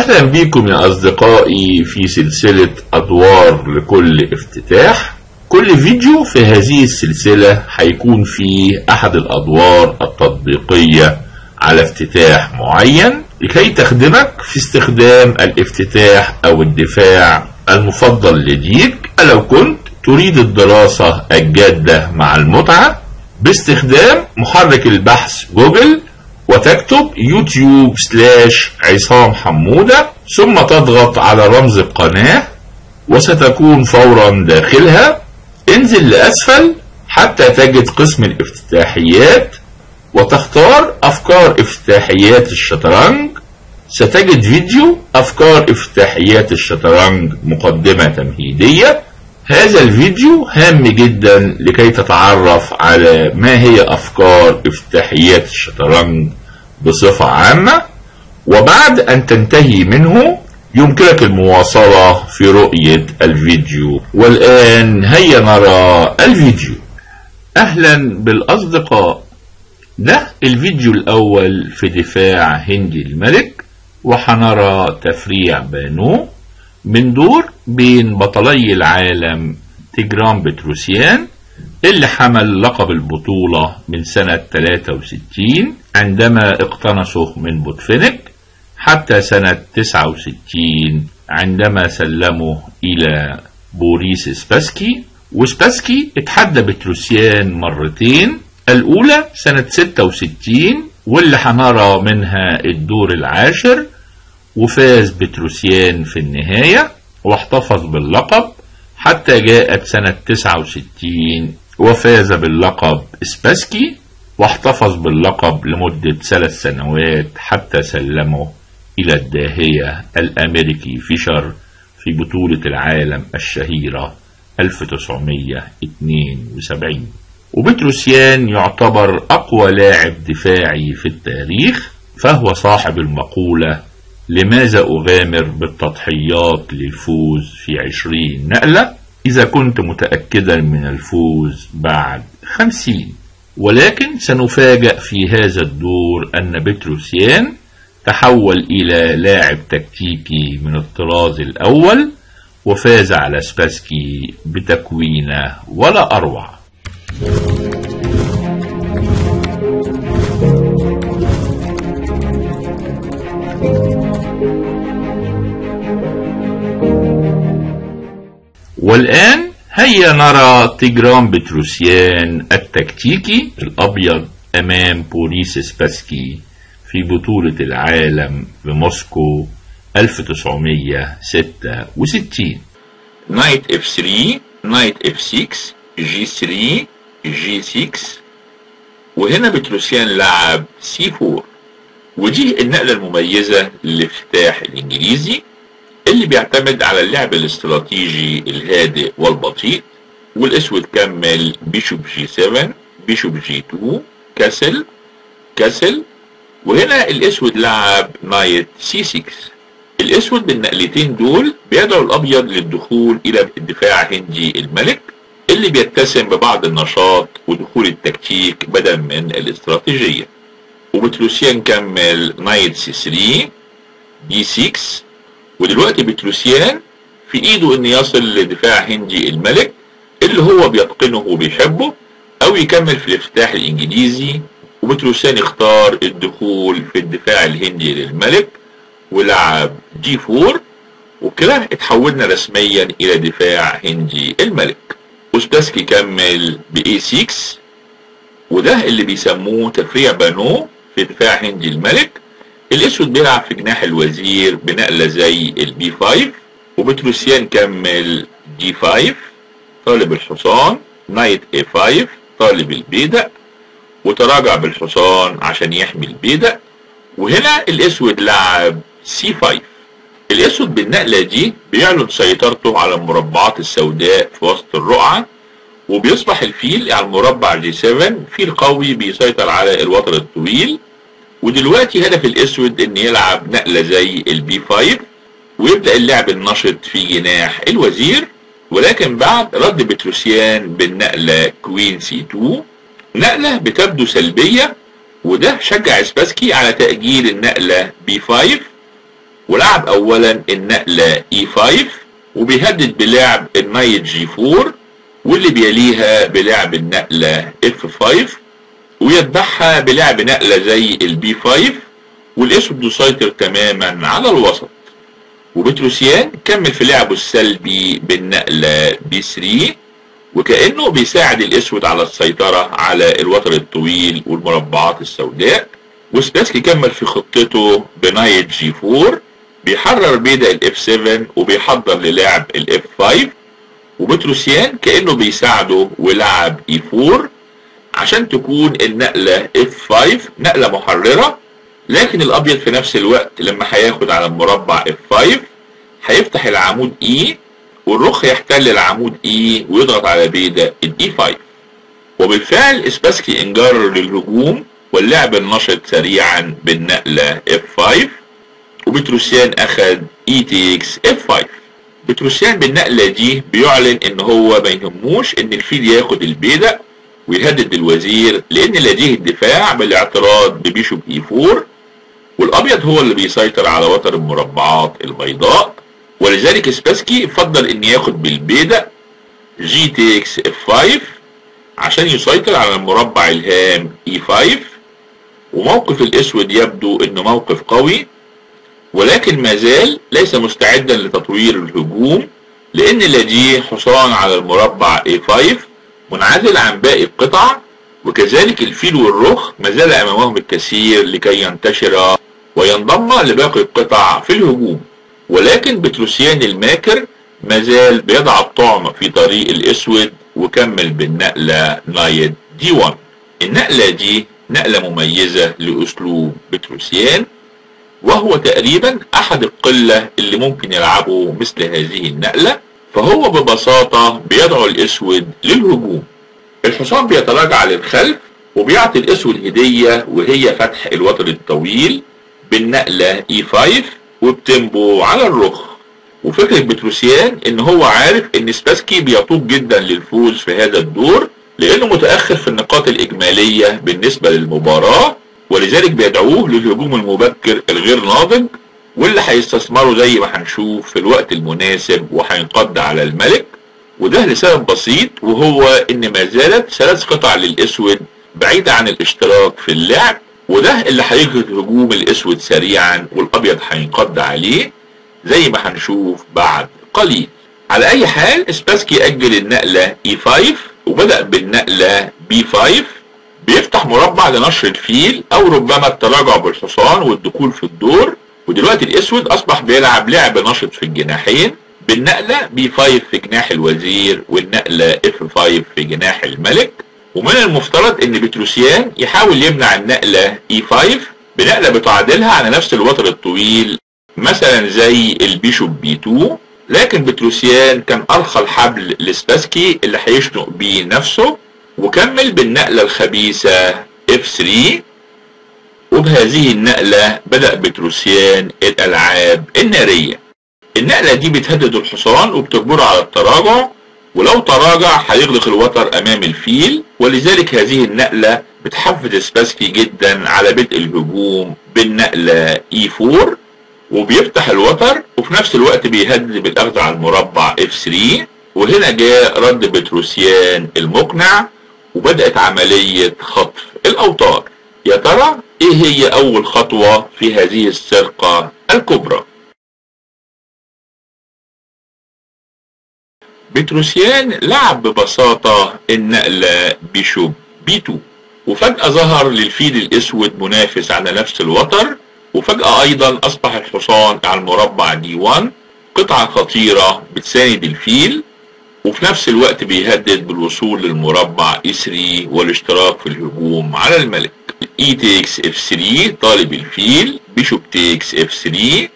أهلا بكم يا أصدقائي في سلسلة أدوار لكل افتتاح. كل فيديو في هذه السلسلة هيكون فيه أحد الأدوار التطبيقية على افتتاح معين لكي تخدمك في استخدام الافتتاح أو الدفاع المفضل لديك لو كنت تريد الدراسة الجادة مع المتعة باستخدام محرك البحث جوجل وتكتب يوتيوب سلاش عصام حمودة ثم تضغط على رمز القناة وستكون فورا داخلها. انزل لأسفل حتى تجد قسم الافتتاحيات وتختار أفكار افتتاحيات الشطرنج. ستجد فيديو أفكار افتتاحيات الشطرنج مقدمة تمهيدية. هذا الفيديو هام جدا لكي تتعرف على ما هي أفكار افتتاحيات الشطرنج بصفة عامة وبعد أن تنتهي منه يمكنك المواصلة في رؤية الفيديو. والآن هيا نرى الفيديو. أهلا بالأصدقاء. ده الفيديو الأول في دفاع هندي الملك وحنرى تفريع بانو من دور بين بطلي العالم تيجران بتروسيان اللي حمل لقب البطولة من سنة 63 عندما اقتنصه من بوتفينيك حتى سنة 69 عندما سلمه إلى بوريس سباسكي. وسباسكي اتحدى بتروسيان مرتين الأولى سنة 66 واللي هنرى منها الدور العاشر وفاز بتروسيان في النهاية واحتفظ باللقب حتى جاءت سنة 69 وفاز باللقب سباسكي واحتفظ باللقب لمدة ثلاث سنوات حتى سلمه إلى الداهية الأمريكي فيشر في بطولة العالم الشهيرة 1972 وبتروسيان يعتبر أقوى لاعب دفاعي في التاريخ فهو صاحب المقولة لماذا أغامر بالتضحيات للفوز في عشرين نقلة؟ إذا كنت متأكدا من الفوز بعد خمسين. ولكن سنفاجأ في هذا الدور أن بتروسيان تحول إلى لاعب تكتيكي من الطراز الأول وفاز على سباسكي بتكوينة ولا أروع. والآن هيا نرى تيجران بتروسيان التكتيكي الأبيض أمام بوريس سباسكي في بطولة العالم بموسكو 1966 Knight F 3 Knight F 6 G 3 G 6 وهنا بتروسيان لعب C 4 ودي النقلة المميزة للافتتاح الإنجليزي اللي بيعتمد على اللعب الاستراتيجي الهادئ والبطيء والأسود كمل Bishop G 7 Bishop G 2 castle castle وهنا الأسود لعب Knight C 6 الأسود بالنقلتين دول بيدعو الأبيض للدخول إلى الدفاع هندي الملك اللي بيتسم ببعض النشاط ودخول التكتيك بدل من الاستراتيجية. وبتروسيان كمل Knight C 3 D 6 ودلوقتي بتروسيان في إيده إن يصل لدفاع هندي الملك اللي هو بيتقنه وبيحبه أو يكمل في الافتتاح الإنجليزي وبتروسيان اختار الدخول في الدفاع الهندي للملك ولعب D 4 وكده اتحولنا رسميا إلى دفاع هندي الملك. وسباسكي كمل ب A 6 وده اللي بيسموه تفريع بانو في دفاع هندي الملك. الاسود بيلعب في جناح الوزير بنقله زي ال B 5 وبتروسيان كمل D 5 طالب الحصان Knight A 5 طالب البيدق وتراجع بالحصان عشان يحمي البيدق وهنا الاسود لعب C 5 الاسود بالنقله دي بيعلن سيطرته على المربعات السوداء في وسط الرقعة وبيصبح الفيل على المربع G 7 فيل قوي بيسيطر على الوتر الطويل. ودلوقتي هدف الأسود إن يلعب نقلة زي ال B 5 ويبدأ اللعب النشط في جناح الوزير ولكن بعد رد بتروسيان بالنقلة Queen C 2 نقلة بتبدو سلبية وده شجع سباسكي على تأجيل النقلة B 5 ولعب اولا النقلة E5 وبيهدد بلعب ال Knight G4 واللي بيليها بلعب النقلة F5 ويتبعها بلعب نقلة زي ال B 5 والاسود يسيطر تماما على الوسط. وبتروسيان كمل في لعبه السلبي بالنقلة B 3 وكأنه بيساعد الاسود على السيطرة على الوتر الطويل والمربعات السوداء. وسباسكي كمل في خطته ب Knight G 4 بيحرر بيدق ال F 7 وبيحضر للعب ال F 5 وبتروسيان كأنه بيساعده ولعب E 4 عشان تكون النقلة F5 نقلة محررة لكن الأبيض في نفس الوقت لما هياخد على المربع F5 هيفتح العمود E والرخ يحتل العمود E ويضغط على بيدا ال E5 وبالفعل اسباسكي انجر للهجوم واللعب النشط سريعا بالنقلة F5 وبتروسيان أخذ ETX F5 بتروسيان بالنقلة دي بيعلن إن هو ما يهموش إن الفيل ياخد البيدق ويهدد الوزير لأن لديه الدفاع بالاعتراض ب Bishop E 4 والأبيض هو اللي بيسيطر على وتر المربعات البيضاء. ولذلك سباسكي فضل إن ياخد بالبيدق G takes F 5 عشان يسيطر على المربع الهام E 5 وموقف الأسود يبدو إنه موقف قوي ولكن ما زال ليس مستعدا لتطوير الهجوم لأن لديه حصان على المربع A5 منعزل عن باقي القطع وكذلك الفيل والرخ ما زال أمامهم الكثير لكي ينتشر وينضم لباقي القطع في الهجوم. ولكن بتروسيان الماكر ما زال بيضع الطعم في طريق الأسود وكمل بالنقلة نايد دي 1 النقلة دي نقلة مميزة لأسلوب بتروسيان وهو تقريبا أحد القلة اللي ممكن يلعبوا مثل هذه النقلة. فهو ببساطة بيدعو الأسود للهجوم. الحصان بيتراجع للخلف وبيعطي الأسود هدية وهي فتح الوتر الطويل بالنقلة E5 وبتنبو على الرخ. وفكرة بتروسيان إن هو عارف إن سباسكي بيطوب جدا للفوز في هذا الدور لأنه متأخر في النقاط الإجمالية بالنسبة للمباراة ولذلك بيدعوه للهجوم المبكر الغير ناضج واللي هيستثمره زي ما هنشوف في الوقت المناسب وهينقض على الملك وده لسبب بسيط وهو إن ما زالت ثلاث قطع للأسود بعيدة عن الاشتراك في اللعب وده اللي هيجهد هجوم الأسود سريعا والأبيض هينقض عليه زي ما هنشوف بعد قليل. على أي حال سباسكي أجل النقلة E5 وبدأ بالنقلة B5 بيفتح مربع لنشر الفيل أو ربما التراجع بالحصان والدخول في الدور ودلوقتي الأسود أصبح بيلعب لعب نشط في الجناحين بالنقلة B5 في جناح الوزير والنقلة F5 في جناح الملك. ومن المفترض إن بتروسيان يحاول يمنع النقلة E5 بنقلة بتعادلها على نفس الوتر الطويل مثلا زي البيشوب B2 لكن بتروسيان كان أرخى الحبل لسباسكي اللي هيشنق بيه نفسه وكمل بالنقلة الخبيثة F3 وبهذه النقلة بدأ بتروسيان الألعاب النارية. النقلة دي بتهدد الحصان وبتجبره على التراجع ولو تراجع هيغلق الوتر أمام الفيل ولذلك هذه النقلة بتحفز سباسكي جدا على بدء الهجوم بالنقلة E4 وبيفتح الوتر وفي نفس الوقت بيهدد بالأخذ على المربع F3 وهنا جاء رد بتروسيان المقنع وبدأت عملية خطف الأوتار. يا ترى إيه هي أول خطوة في هذه السرقة الكبرى؟ بتروسيان لعب ببساطة النقلة بيشوب بي2 وفجأة ظهر للفيل الأسود منافس على نفس الوتر وفجأة أيضا أصبح الحصان على المربع D 1 قطعة خطيرة بتساند الفيل وفي نفس الوقت بيهدد بالوصول للمربع E3 والاشتراك في الهجوم على الملك. E takes F 3 طالب الفيل Bishop takes F 3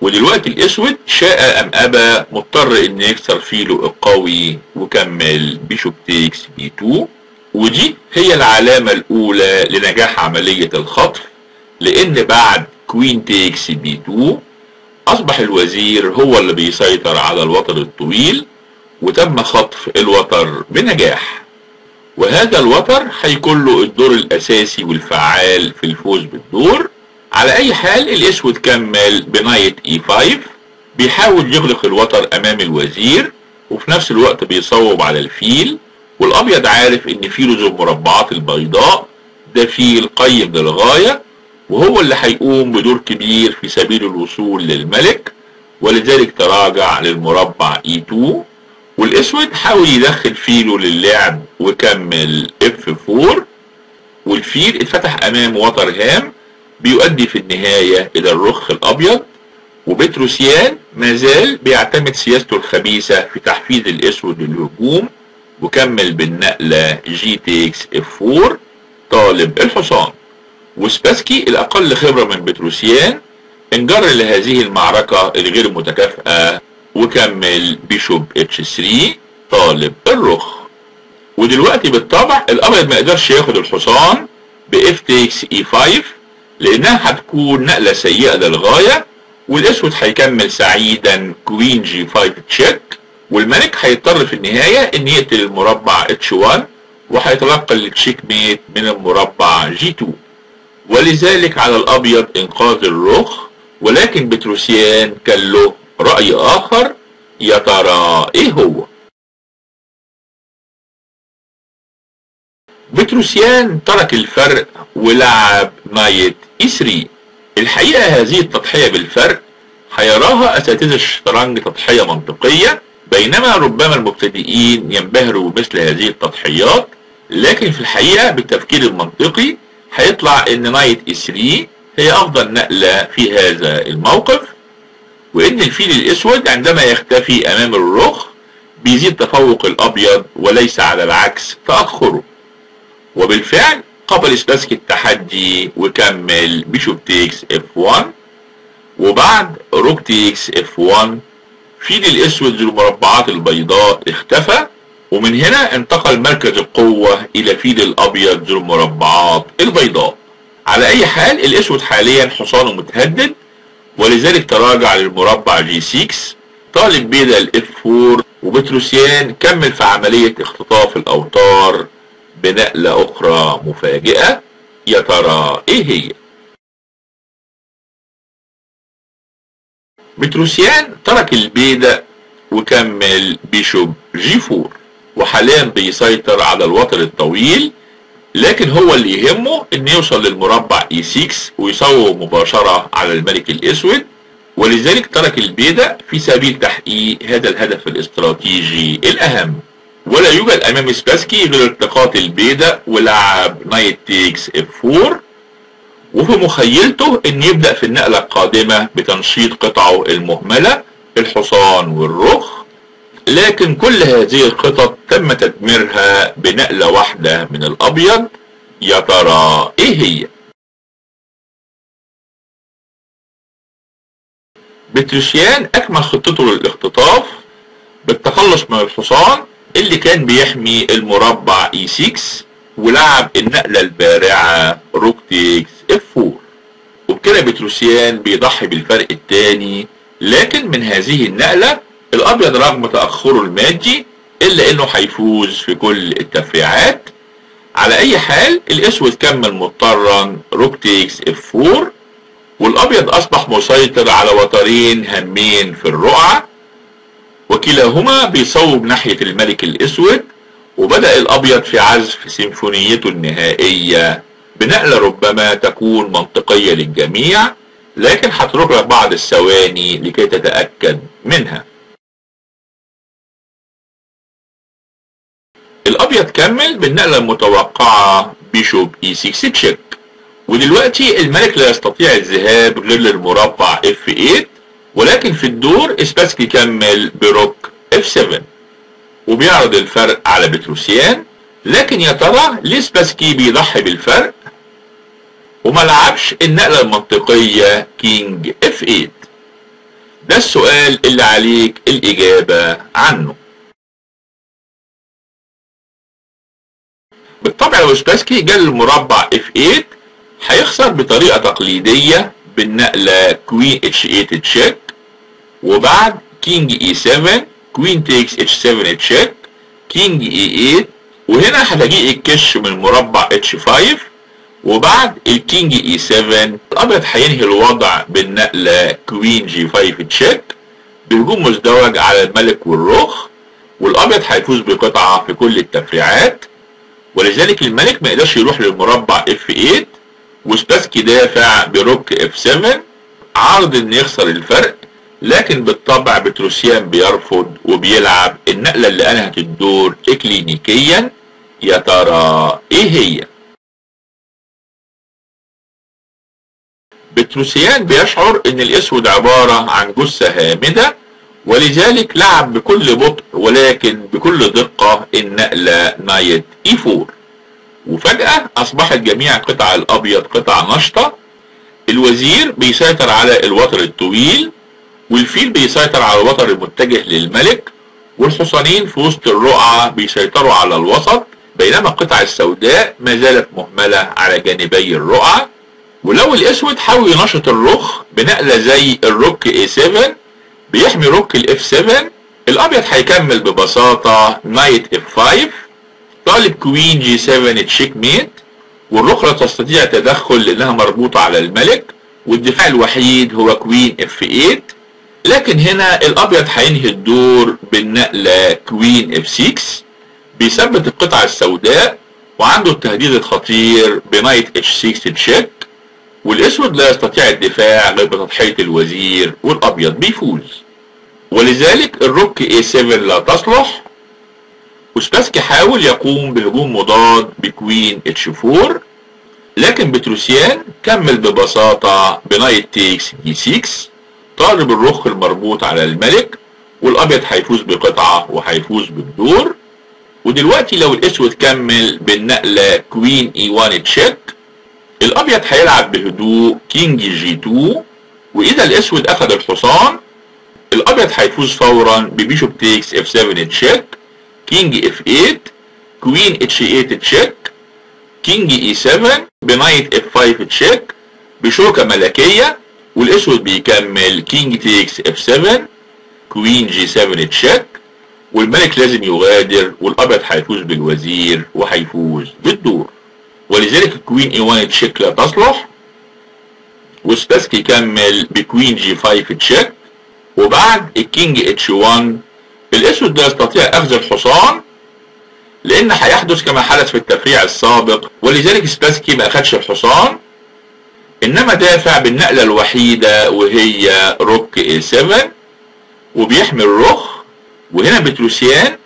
ودلوقتي الأسود شاء أم أبى مضطر إن يكسر فيله القوي وكمل Bishop takes B 2 ودي هي العلامة الأولى لنجاح عملية الخطف لأن بعد Queen takes B 2 أصبح الوزير هو اللي بيسيطر على الوتر الطويل وتم خطف الوتر بنجاح. وهذا الوتر هيكون له الدور الأساسي والفعال في الفوز بالدور. على أي حال الأسود كمل ب Knight E 5 بيحاول يغلق الوتر أمام الوزير وفي نفس الوقت بيصوب على الفيل. والأبيض عارف إن فيله ذو المربعات البيضاء ده فيل قيم للغاية وهو اللي هيقوم بدور كبير في سبيل الوصول للملك. ولذلك تراجع للمربع E2 والأسود حاول يدخل فيله للعب وكمل F4 والفيل اتفتح أمام وتر هام بيؤدي في النهاية إلى الرخ الأبيض. وبتروسيان مازال بيعتمد سياسته الخبيثة في تحفيز الأسود للهجوم. وكمل بالنقلة G takes F 4 طالب الحصان. وسباسكي الأقل خبرة من بتروسيان انجر لهذه المعركة الغير متكافئة. وكمل Bishop H 3 طالب الرخ. ودلوقتي بالطبع الأبيض ما يقدرش ياخد الحصان ب F takes E 5 لأنها هتكون نقلة سيئة للغاية والأسود هيكمل سعيدا Queen G 5 check والملك هيضطر في النهاية إن يقتل المربع H 1 وهيتلقى ال checkmate من المربع G 2 ولذلك على الأبيض إنقاذ الرخ ولكن بتروسيان كان له رأي آخر يا ترى إيه هو؟ بتروسيان ترك الفرق ولعب Knight E 3 الحقيقة هذه التضحية بالفرق هيراها أساتذة الشطرنج تضحية منطقية بينما ربما المبتدئين ينبهروا بمثل هذه التضحيات لكن في الحقيقة بالتفكير المنطقي هيطلع إن Knight E 3 هي أفضل نقلة في هذا الموقف وإن الفيل الأسود عندما يختفي أمام الرخ بيزيد تفوق الأبيض وليس على العكس تأخره. وبالفعل قبل سباسكي التحدي وكمل bishop takes F 1 وبعد rook takes F 1 فيل الأسود المربعات البيضاء اختفى ومن هنا انتقل مركز القوة إلى فيل الأبيض ذو المربعات البيضاء. على أي حال الأسود حاليا حصانه متهدد ولذلك تراجع للمربع G 6 طالب بيدا ال F 4 وبتروسيان كمل في عملية اختطاف الأوتار بنقلة أخرى مفاجئة يا ترى إيه هي؟ بتروسيان ترك البيدة وكمل bishop G 4 وحاليا بيسيطر على الوتر الطويل لكن هو اللي يهمه إن يوصل للمربع E 6 ويصوب مباشرة على الملك الأسود ولذلك ترك البيدة في سبيل تحقيق هذا الهدف الاستراتيجي الأهم. ولا يوجد أمام سباسكي غير التقاط البيدة ولعب knight takes F 4 وفي مخيلته إن يبدأ في النقلة القادمة بتنشيط قطعه المهملة الحصان والرخ. لكن كل هذه الخطط تم تدميرها بنقلة واحدة من الأبيض. يا ترى إيه هي؟ بتروسيان أكمل خطته للاختطاف بالتخلص من الحصان. اللي كان بيحمي المربع E 6 ولعب النقلة البارعة rook takes F 4 وبكده بتروسيان بيضحي بالفرق الثاني لكن من هذه النقلة الأبيض رغم تأخره المادي إلا إنه هيفوز في كل التفريعات. على أي حال الأسود كمل مضطرا rook takes F 4 والأبيض أصبح مسيطر على وترين هامين في الرقعة. وكلاهما بيصوب ناحية الملك الأسود وبدأ الأبيض في عزف سيمفونيته النهائية. بنقلة ربما تكون منطقية للجميع لكن هترك لك بعض الثواني لكي تتأكد منها. الأبيض كمل بالنقلة المتوقعة bishop E 6 check ودلوقتي الملك لا يستطيع الذهاب غير للمربع F 8 ولكن في الدور اسباسكي كمل ب rook F 7 وبيعرض الفرق على بتروسيان لكن يا ترى ليه سباسكي بيضحي بالفرق؟ وما لعبش النقلة المنطقية king F 8 ده السؤال اللي عليك الإجابة عنه. بالطبع لو سباسكي جال المربع F 8 هيخسر بطريقة تقليدية بالنقلة queen H 8 check وبعد king E 7 queen takes H 7 check king E 8 وهنا هتجيء الكش من مربع H 5 وبعد ال king E 7 الأبيض هينهي الوضع بالنقلة queen G 5 check بهجوم مزدوج على الملك والرخ والأبيض هيفوز بقطعة في كل التفريعات ولذلك الملك ما يقدرش يروح للمربع F 8 وسباسكي دافع ب rook F 7 عارض إن يخسر الفرق لكن بالطبع بتروسيان بيرفض وبيلعب النقلة اللي انهت الدور اكلينيكيا يا ترى إيه هي؟ بتروسيان بيشعر إن الأسود عبارة عن جثة هامدة ولذلك لعب بكل بطء ولكن بكل دقة النقلة knight E 4 وفجأة أصبحت جميع قطع الأبيض قطع نشطة. الوزير بيسيطر على الوتر الطويل والفيل بيسيطر على الوتر المتجه للملك والحصانين في وسط الرقعة بيسيطروا على الوسط بينما القطع السوداء ما زالت مهملة على جانبي الرقعة. ولو الأسود حاول ينشط الرخ بنقلة زي ال rook E 7 بيحمي rook ال F 7 الأبيض هيكمل ببساطة knight F 5 طالب queen G 7 checkmate والرخ لا تستطيع التدخل لأنها مربوطة على الملك والدفاع الوحيد هو queen F 8 لكن هنا الأبيض هينهي الدور بالنقلة queen F 6 بيثبت القطعة السوداء وعنده التهديد الخطير ب knight H 6 check والأسود لا يستطيع الدفاع غير بتضحية الوزير والأبيض بيفوز. ولذلك ال rook E 7 لا تصلح وسباسكي حاول يقوم بهجوم مضاد ب queen H 4 لكن بتروسيان كمل ببساطة ب knight takes D 6 طالب الرخ المربوط على الملك والأبيض هيفوز بقطعة وهيفوز بالدور ودلوقتي لو الأسود كمل بالنقلة queen E 1 check الأبيض هيلعب بهدوء king G 2 وإذا الأسود أخذ الحصان الأبيض هيفوز فورا ب bishop takes F 7 check. king F 8 queen H 8 check king E 7 ب knight F 5 check بشوكة ملكية والأسود بيكمل king takes F 7 queen G 7 check والملك لازم يغادر والابيض هيفوز بالوزير وهيفوز بالدور. ولذلك ال queen e 1 check لا تصلح. وسباسكي يكمل ب queen g 5 check وبعد ال king h 1 الاسود لا يستطيع أخذ الحصان لأن هيحدث كما حدث في التفريع السابق ولذلك سباسكي ما اخدش الحصان إنما دافع بالنقلة الوحيدة وهي rook a 7 وبيحمي الرخ وهنا بتروسيان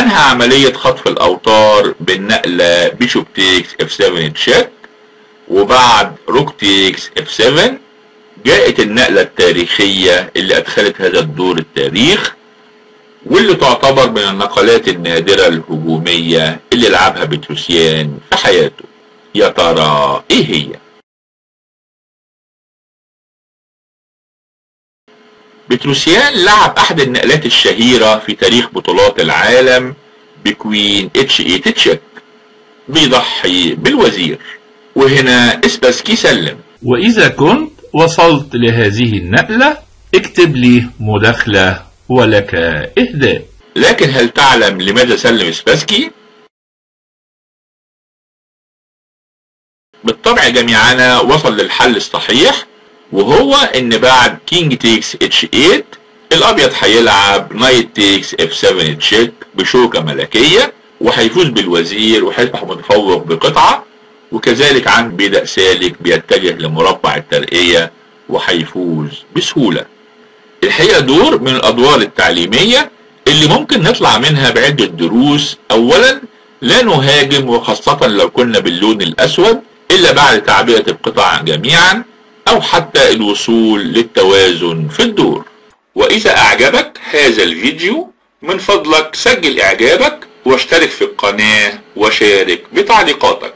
أنهى عملية خطف الأوتار بالنقلة bishop takes f 7 check وبعد rook takes f 7 جاءت النقلة التاريخية اللي أدخلت هذا الدور التاريخ. واللي تعتبر من النقلات النادرة الهجومية اللي لعبها بتروسيان في حياته. يا ترى إيه هي؟ بتروسيان لعب أحد النقلات الشهيرة في تاريخ بطولات العالم ب queen h eight check بيضحي بالوزير. وهنا إسباسكي سلم. وإذا كنت وصلت لهذه النقلة اكتب لي مداخلة. ولك إهداء لكن هل تعلم لماذا سلم سباسكي؟ بالطبع جميعنا وصل للحل الصحيح وهو إن بعد king takes h 8 الأبيض هيلعب knight takes f 7 check بشوكة ملكية وهيفوز بالوزير وهيصبح متفوق بقطعة وكذلك عنده بيدق سالك بيتجه لمربع الترقية وهيفوز بسهولة الحقيقة دور من الأدوار التعليمية اللي ممكن نطلع منها بعدة دروس. أولا لا نهاجم وخاصة لو كنا باللون الأسود إلا بعد تعبئة القطع جميعا أو حتى الوصول للتوازن في الدور. وإذا أعجبك هذا الفيديو من فضلك سجل إعجابك واشترك في القناة وشارك بتعليقاتك.